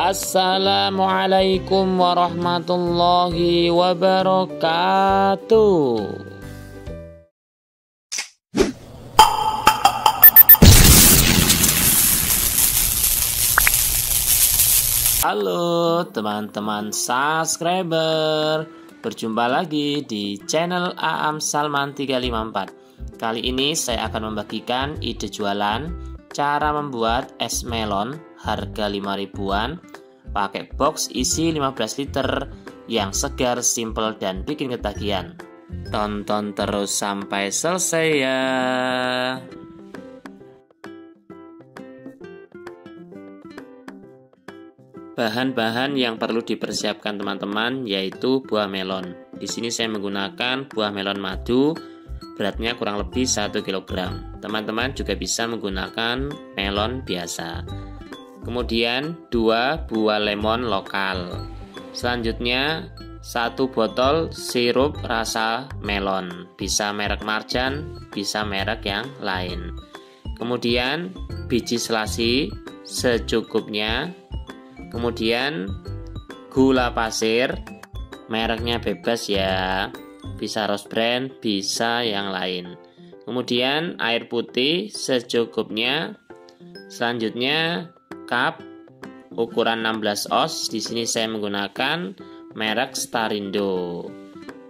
Assalamualaikum warahmatullahi wabarakatuh. Halo teman-teman subscriber Berjumpa lagi di channel Aam Salman 354 Kali ini saya akan membagikan ide jualan Cara membuat es melon harga 5 ribuan Pakai box isi 15 liter Yang segar, simple, dan bikin ketagihan Tonton terus sampai selesai ya Bahan-bahan yang perlu dipersiapkan teman-teman yaitu buah melon. Di sini saya menggunakan buah melon madu, beratnya kurang lebih 1 kg. Teman-teman juga bisa menggunakan melon biasa. Kemudian dua buah lemon lokal. Selanjutnya satu botol sirup rasa melon, bisa merek Marjan, bisa merek yang lain. Kemudian biji selasi secukupnya. Kemudian gula pasir mereknya bebas ya. Bisa rose brand bisa yang lain. Kemudian air putih secukupnya. Selanjutnya cup ukuran 16 oz di sini saya menggunakan merek Starindo.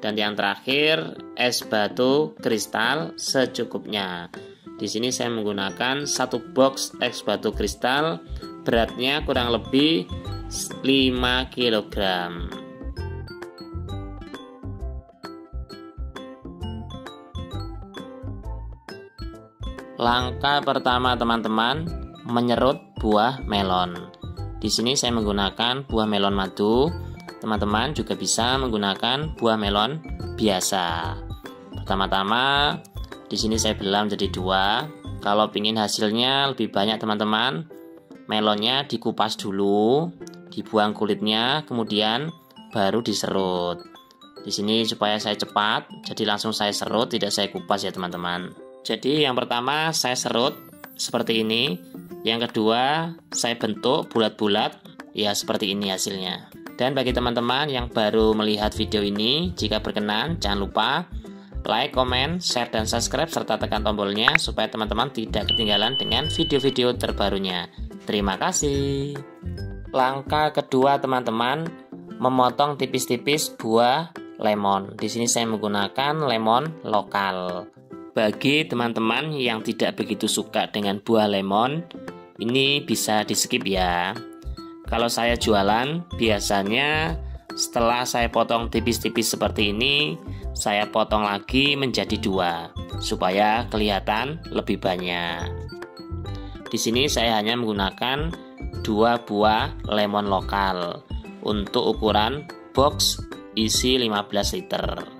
Dan yang terakhir es batu kristal secukupnya. Di sini saya menggunakan satu box es batu kristal. Beratnya kurang lebih 5 kg. Langkah pertama teman-teman menyerut buah melon. Di sini saya menggunakan buah melon madu. Teman-teman juga bisa menggunakan buah melon biasa. Pertama-tama di sini saya belah menjadi dua. Kalau ingin hasilnya lebih banyak teman-teman, melonnya dikupas dulu, dibuang kulitnya, kemudian baru diserut. Di sini supaya saya cepat, jadi langsung saya serut, tidak saya kupas ya teman-teman. Jadi yang pertama saya serut seperti ini, yang kedua saya bentuk bulat-bulat, ya seperti ini hasilnya. Dan bagi teman-teman yang baru melihat video ini, jika berkenan jangan lupa like, comment, share, dan subscribe serta tekan tombolnya supaya teman-teman tidak ketinggalan dengan video-video terbarunya. Terima kasih. Langkah kedua teman-teman memotong tipis-tipis buah lemon. Di sini saya menggunakan lemon lokal. Bagi teman-teman yang tidak begitu suka dengan buah lemon, ini bisa di skip ya. Kalau saya jualan, biasanya setelah saya potong tipis-tipis seperti ini, saya potong lagi menjadi dua, supaya kelihatan lebih banyak. Di sini saya hanya menggunakan dua buah lemon lokal untuk ukuran box isi 15 liter.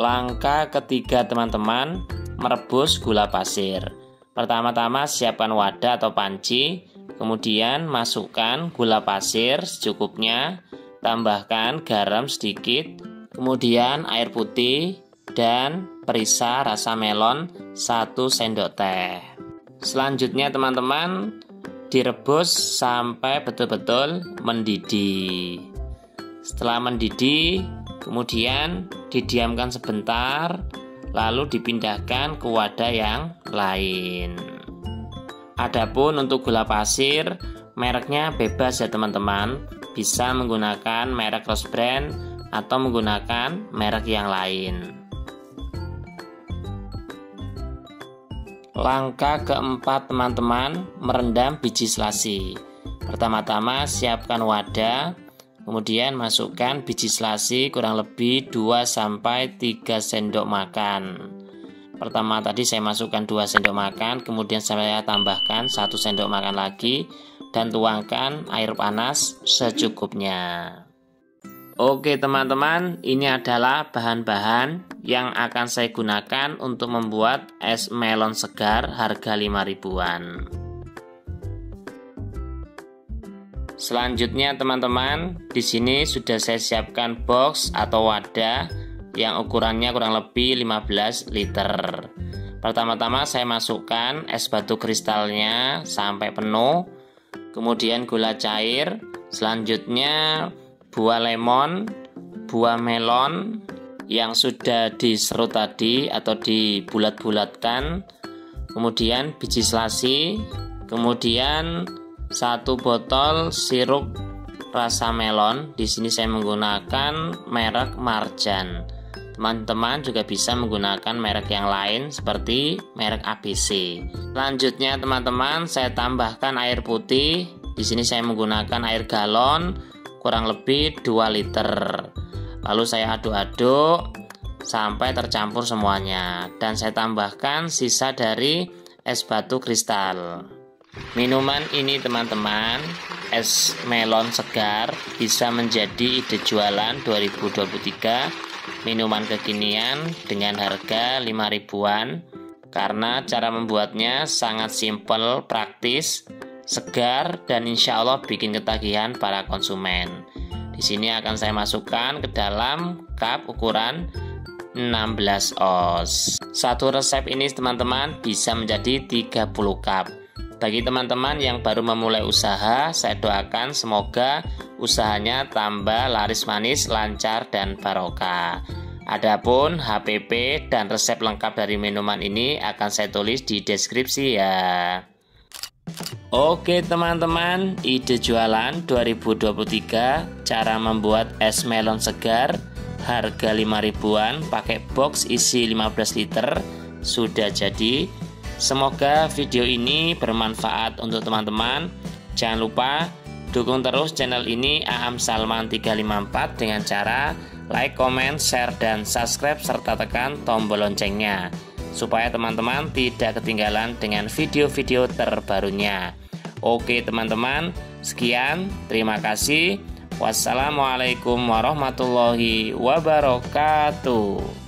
Langkah ketiga teman-teman, merebus gula pasir. Pertama-tama siapkan wadah atau panci, kemudian masukkan gula pasir secukupnya, tambahkan garam sedikit, kemudian air putih dan perisa rasa melon 1 sendok teh. Selanjutnya teman-teman direbus sampai betul-betul mendidih. Setelah mendidih, kemudian didiamkan sebentar, lalu dipindahkan ke wadah yang lain. Adapun untuk gula pasir, mereknya bebas ya teman-teman. Bisa menggunakan merek Rose Brand atau menggunakan merek yang lain. Langkah keempat teman-teman merendam biji selasi. Pertama-tama siapkan wadah, kemudian masukkan biji selasi kurang lebih 2 sampai 3 sendok makan. Pertama tadi saya masukkan 2 sendok makan, kemudian saya tambahkan 1 sendok makan lagi dan tuangkan air panas secukupnya. Oke teman-teman, ini adalah bahan-bahan yang akan saya gunakan untuk membuat es melon segar harga 5 ribuan. Selanjutnya teman-teman, di sini sudah saya siapkan box atau wadah yang ukurannya kurang lebih 15 liter. Pertama-tama saya masukkan es batu kristalnya sampai penuh. kemudian gula cair, selanjutnya buah lemon, buah melon yang sudah diserut tadi atau dibulat-bulatkan, kemudian biji selasi, kemudian satu botol sirup rasa melon. Di sini saya menggunakan merek Marjan. Teman-teman juga bisa menggunakan merek yang lain seperti merek ABC. Selanjutnya teman-teman saya tambahkan air putih. Di sini saya menggunakan air galon kurang lebih 2 liter. Lalu saya aduk-aduk sampai tercampur semuanya dan saya tambahkan sisa dari es batu kristal. Minuman ini teman-teman es melon segar bisa menjadi ide jualan 2023 minuman kekinian dengan harga 5 ribuan karena cara membuatnya sangat simpel, praktis, segar, dan insya Allah bikin ketagihan para konsumen. Di sini akan saya masukkan ke dalam cup ukuran 16 oz. Satu resep ini teman-teman bisa menjadi 30 cup. Bagi teman-teman yang baru memulai usaha, saya doakan semoga usahanya tambah laris manis, lancar, dan barokah. Adapun HPP dan resep lengkap dari minuman ini akan saya tulis di deskripsi ya. Oke teman-teman, ide jualan 2023 cara membuat es melon segar harga 5 ribuan pakai box isi 15 liter sudah jadi Semoga video ini bermanfaat untuk teman-teman. Jangan lupa dukung terus channel ini Aam Salman 354 dengan cara like, comment, share, dan subscribe serta tekan tombol loncengnya supaya teman-teman tidak ketinggalan dengan video-video terbarunya. Oke teman-teman, sekian, terima kasih. Wassalamualaikum warahmatullahi wabarakatuh.